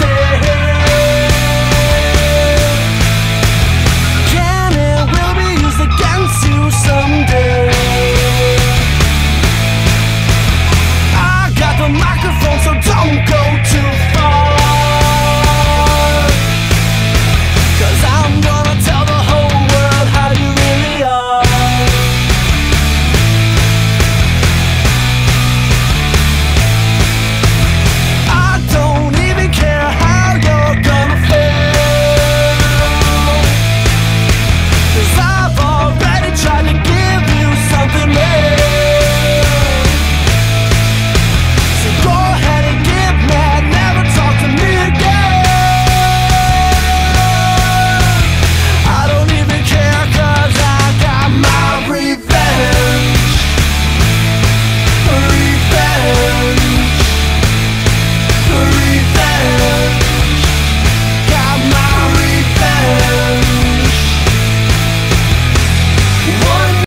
say